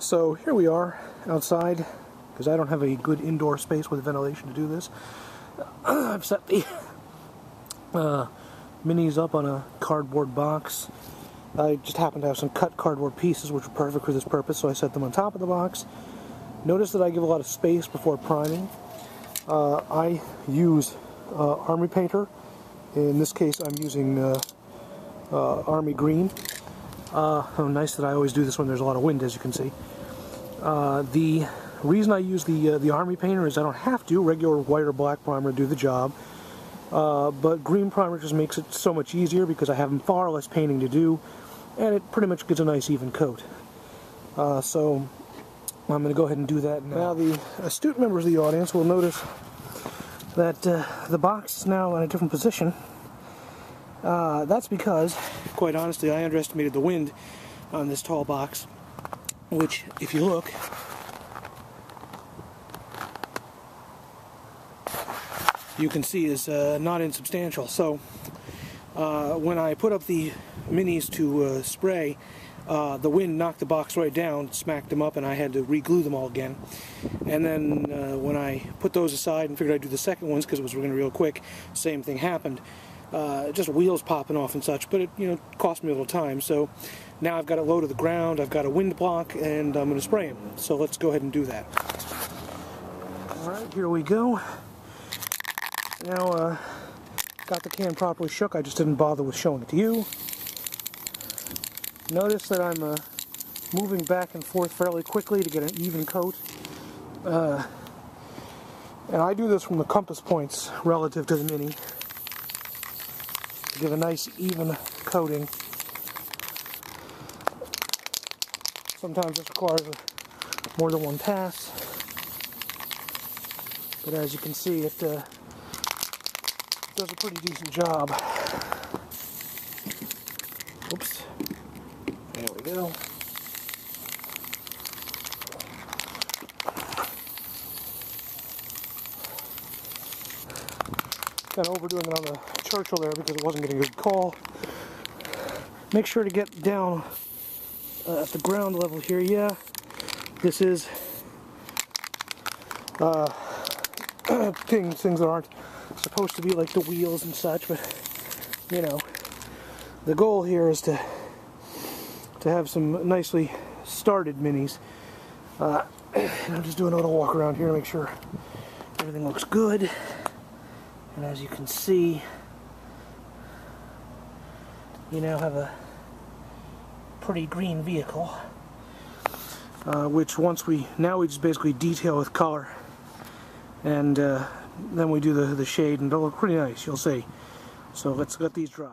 So here we are outside because I don't have a good indoor space with ventilation to do this. I've set the uh, minis up on a cardboard box. I just happened to have some cut cardboard pieces which are perfect for this purpose so I set them on top of the box. Notice that I give a lot of space before priming. Uh, I use uh, Army Painter. In this case I'm using uh, uh, Army Green. Uh, oh, nice that I always do this when there's a lot of wind, as you can see. Uh, the reason I use the uh, the Army Painter is I don't have to. Regular white or black primer do the job. Uh, but green primer just makes it so much easier because I have far less painting to do, and it pretty much gets a nice even coat. Uh, so I'm going to go ahead and do that now. Now the astute members of the audience will notice that uh, the box is now in a different position. Uh, that's because, quite honestly, I underestimated the wind on this tall box, which, if you look, you can see is uh, not insubstantial. So, uh, when I put up the minis to uh, spray, uh, the wind knocked the box right down, smacked them up, and I had to re-glue them all again. And then uh, when I put those aside and figured I'd do the second ones because it was going to real quick, same thing happened uh, just wheels popping off and such, but it you know cost me a little time. So now I've got it low to the ground, I've got a wind block, and I'm going to spray them. So let's go ahead and do that. All right, here we go. Now, uh, got the can properly shook. I just didn't bother with showing it to you. Notice that I'm uh, moving back and forth fairly quickly to get an even coat. Uh, and I do this from the compass points relative to the Mini give a nice even coating. Sometimes this requires more than one pass, but as you can see it uh, does a pretty decent job. Oops, there we go. Kind of overdoing it on the Churchill there because it wasn't getting a good call. Make sure to get down uh, at the ground level here. Yeah, this is uh, things, things that aren't supposed to be like the wheels and such, but you know, the goal here is to to have some nicely started minis. Uh, I'm just doing a little walk around here to make sure everything looks good. And as you can see, you now have a pretty green vehicle. Uh, which once we, now we just basically detail with color. And uh, then we do the, the shade and it'll look pretty nice, you'll see. So let's let these dry.